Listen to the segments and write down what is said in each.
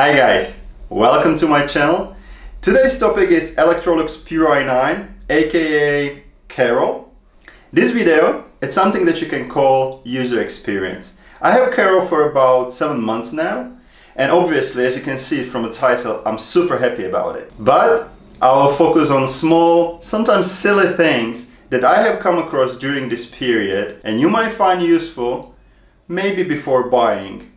Hi guys, welcome to my channel. Today's topic is Electrolux Pure i9, aka Carol. This video, it's something that you can call user experience. I have Carol for about 7 months now, and obviously as you can see from the title, I'm super happy about it. But I will focus on small, sometimes silly things that I have come across during this period and you might find useful maybe before buying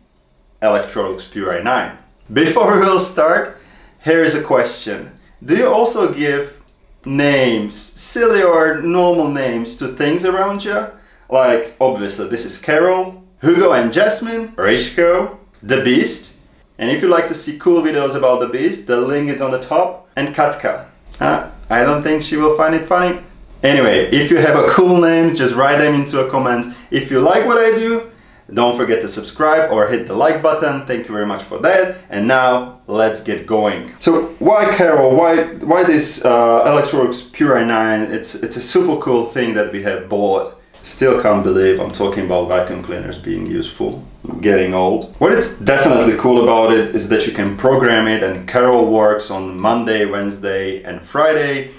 Electrolux Pure i9. Before we will start, here is a question. Do you also give names, silly or normal names to things around you? Like, obviously, this is Carol, Hugo and Jasmine, Rishko, The Beast. And if you like to see cool videos about The Beast, the link is on the top. And Katka. Uh, I don't think she will find it funny. Anyway, if you have a cool name, just write them into a comment. If you like what I do, don't forget to subscribe or hit the like button. Thank you very much for that. And now let's get going. So why Carol? Why why this uh, Electrolux Pure i9? It's it's a super cool thing that we have bought. Still can't believe I'm talking about vacuum cleaners being useful. Getting old. What is definitely cool about it is that you can program it and Carol works on Monday, Wednesday and Friday.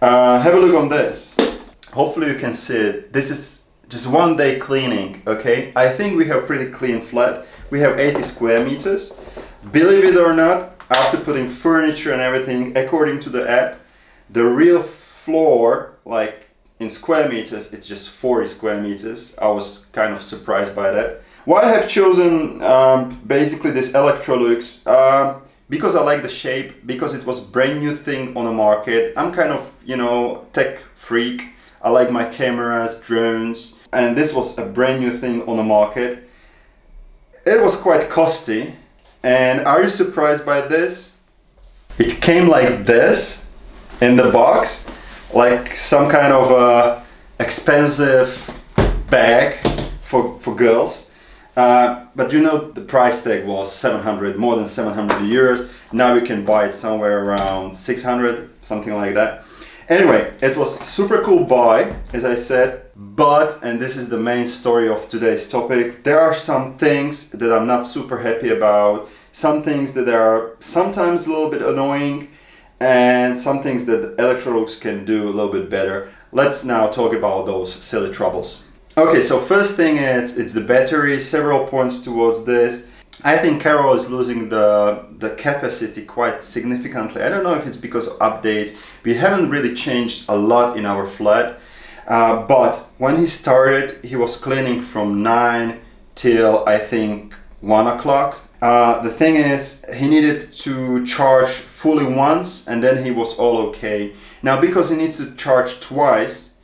Uh, have a look on this. Hopefully you can see it. This is just one day cleaning, okay? I think we have pretty clean flat. We have 80 square meters. Believe it or not, after putting furniture and everything, according to the app, the real floor, like in square meters, it's just 40 square meters. I was kind of surprised by that. Why I have chosen um, basically this Electrolux? Uh, because I like the shape, because it was brand new thing on the market. I'm kind of, you know, tech freak. I like my cameras, drones, and this was a brand new thing on the market. It was quite costly and are you surprised by this? It came like this in the box like some kind of a expensive bag for, for girls. Uh, but you know the price tag was 700, more than 700 euros. Now you can buy it somewhere around 600, something like that. Anyway, it was super cool buy, as I said, but, and this is the main story of today's topic, there are some things that I'm not super happy about, some things that are sometimes a little bit annoying, and some things that Electrolux can do a little bit better. Let's now talk about those silly troubles. Okay, so first thing is it's the battery, several points towards this. I think Carol is losing the, the capacity quite significantly. I don't know if it's because of updates. We haven't really changed a lot in our flat. Uh, but when he started, he was cleaning from 9 till I think 1 o'clock. Uh, the thing is, he needed to charge fully once and then he was all okay. Now, because he needs to charge twice,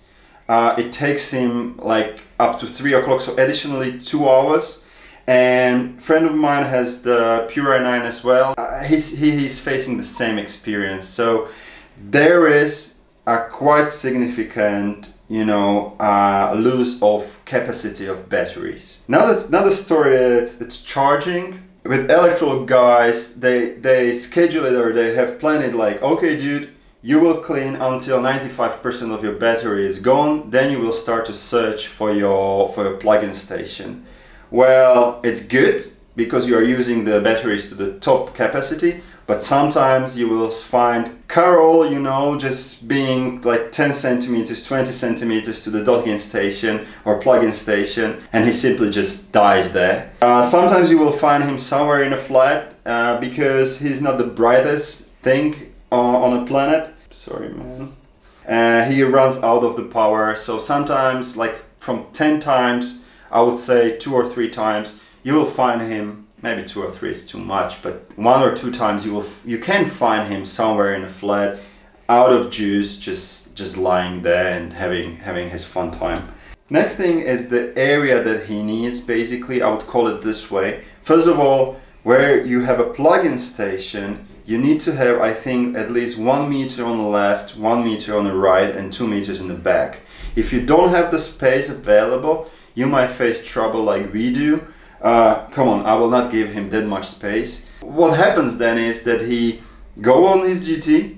uh, it takes him like up to 3 o'clock, so additionally 2 hours and friend of mine has the Pure i9 as well. Uh, he's, he, he's facing the same experience. So there is a quite significant, you know, uh, lose of capacity of batteries. Another, another story is it's charging. With Electrolux guys, they, they schedule it or they have planned it like, okay dude, you will clean until 95% of your battery is gone, then you will start to search for your, for your plug-in station. Well, it's good because you are using the batteries to the top capacity, but sometimes you will find Carol, you know, just being like 10 centimeters, 20 centimeters to the docking station or plug-in station, and he simply just dies there. Uh, sometimes you will find him somewhere in a flat uh, because he's not the brightest thing on, on a planet. Sorry, man. Uh, he runs out of the power, so sometimes, like from 10 times, I would say two or three times. You will find him maybe two or three is too much but one or two times you will you can find him somewhere in a flat out of juice just just lying there and having having his fun time. Next thing is the area that he needs. Basically i would call it this way. First of all where you have a plug-in station you need to have i think at least one meter on the left one meter on the right and two meters in the back. If you don't have the space available you might face trouble like we do. Uh, come on, I will not give him that much space. What happens then is that he go on his GT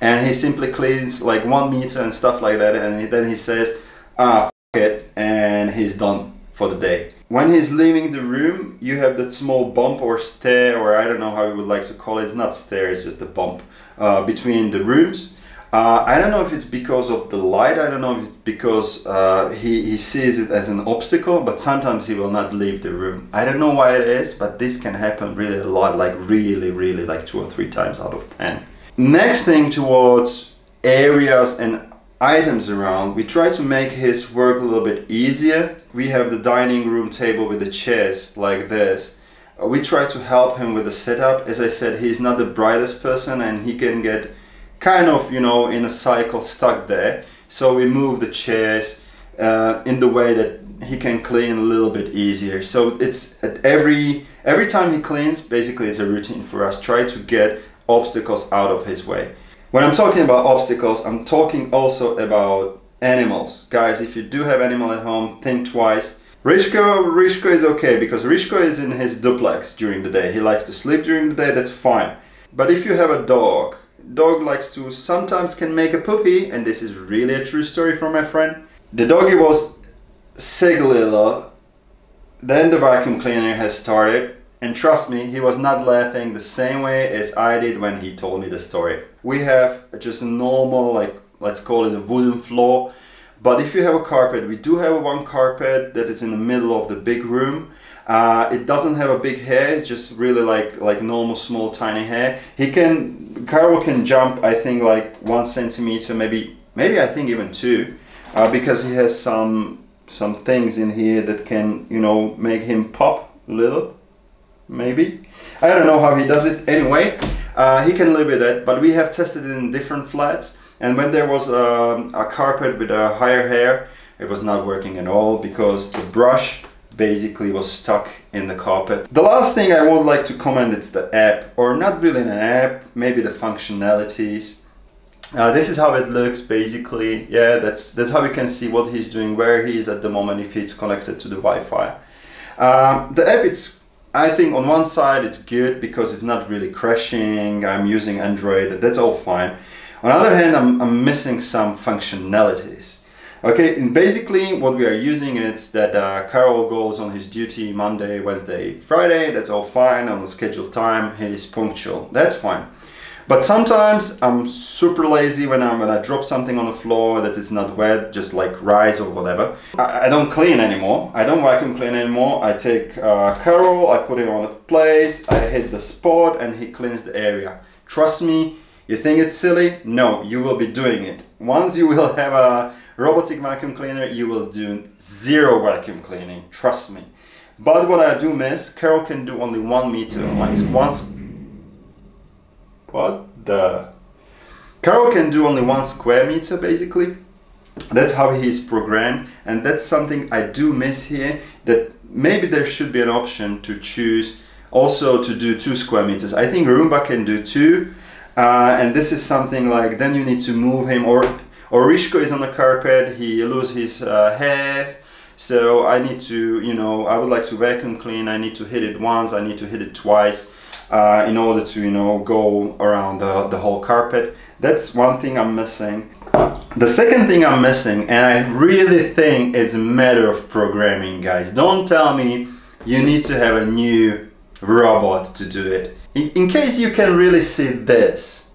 and he simply cleans like one meter and stuff like that and then he says, ah, it, and he's done for the day. when he's leaving the room, you have that small bump or stair, or I don't know how you would like to call it. It's not stair, it's just a bump uh, between the rooms. Uh, I don't know if it's because of the light, I don't know if it's because uh, he, he sees it as an obstacle, but sometimes he will not leave the room. I don't know why it is, but this can happen really a lot, like really, really like two or three times out of 10. Next thing towards areas and items around, we try to make his work a little bit easier. We have the dining room table with the chairs like this. We try to help him with the setup. As I said, he's not the brightest person and he can get kind of, you know, in a cycle stuck there. So we move the chairs uh, in the way that he can clean a little bit easier. So it's at every every time he cleans, basically it's a routine for us. Try to get obstacles out of his way. When I'm talking about obstacles, I'm talking also about animals. Guys, if you do have animal at home, think twice. Rishko, Rishko is okay because Rishko is in his duplex during the day. He likes to sleep during the day, that's fine. But if you have a dog, dog likes to sometimes can make a puppy, and this is really a true story from my friend. The doggy was sick then the vacuum cleaner has started, and trust me, he was not laughing the same way as I did when he told me the story. We have just normal, like, let's call it a wooden floor. But if you have a carpet, we do have one carpet that is in the middle of the big room. Uh, it doesn't have a big hair, it's just really like like normal small tiny hair. He can, Carol can jump I think like one centimeter, maybe maybe I think even two, uh, because he has some some things in here that can you know make him pop a little maybe. I don't know how he does it. Anyway, uh, he can live with it, but we have tested in different flats. And when there was um, a carpet with a higher hair, it was not working at all because the brush basically was stuck in the carpet. The last thing I would like to comment is the app, or not really an app, maybe the functionalities. Uh, this is how it looks basically. Yeah, that's that's how we can see what he's doing, where he is at the moment if it's connected to the Wi-Fi. Um, the app it's I think on one side it's good because it's not really crashing, I'm using Android, that's all fine. On the other hand, I'm, I'm missing some functionalities. Okay, and basically what we are using is that uh, Carol goes on his duty Monday, Wednesday, Friday, that's all fine, on the scheduled time, he's punctual, that's fine. But sometimes I'm super lazy when I'm when I drop something on the floor that is not wet, just like rice or whatever. I, I don't clean anymore. I don't vacuum clean anymore. I take uh, Carol, I put it on a place, I hit the spot, and he cleans the area. Trust me. You think it's silly? No, you will be doing it. Once you will have a robotic vacuum cleaner, you will do zero vacuum cleaning. Trust me. But what I do miss, Carol can do only one meter, like once what the? Carol can do only one square meter basically. That's how he's programmed and that's something I do miss here that maybe there should be an option to choose also to do two square meters. I think Roomba can do two uh, and this is something like then you need to move him or or Rishko is on the carpet, he loses his uh, so I need to, you know, I would like to vacuum clean, I need to hit it once, I need to hit it twice uh, in order to you know go around the, the whole carpet. That's one thing I'm missing. The second thing I'm missing and I really think it's a matter of programming guys. Don't tell me you need to have a new robot to do it in, case you can really see this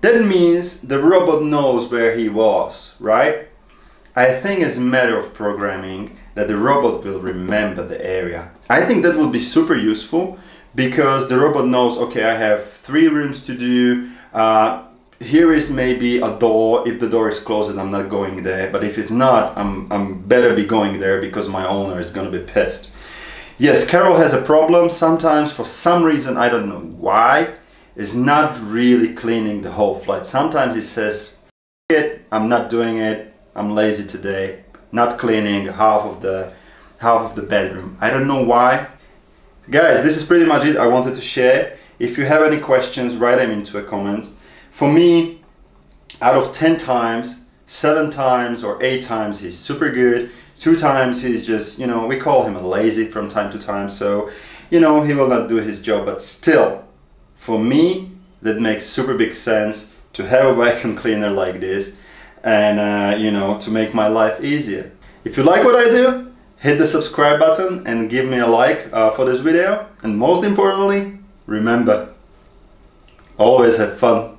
that means the robot knows where he was right I think it's a matter of programming that the robot will remember the area. I think that would be super useful because the robot knows, okay, I have three rooms to do. Uh, here is maybe a door. If the door is closed, and I'm not going there. But if it's not, I'm, I'm better be going there because my owner is gonna be pissed. Yes, Carol has a problem. Sometimes, for some reason, I don't know why, is not really cleaning the whole flight. Sometimes he says, it, I'm not doing it. I'm lazy today. Not cleaning half of the half of the bedroom. I don't know why. Guys, this is pretty much it I wanted to share. If you have any questions, write them into a comment. For me, out of 10 times, 7 times or 8 times he's super good. 2 times he's just, you know, we call him lazy from time to time. So, you know, he will not do his job. But still, for me, that makes super big sense to have a vacuum cleaner like this and, uh, you know, to make my life easier. If you like what I do, hit the subscribe button and give me a like uh, for this video. And most importantly, remember, always have fun.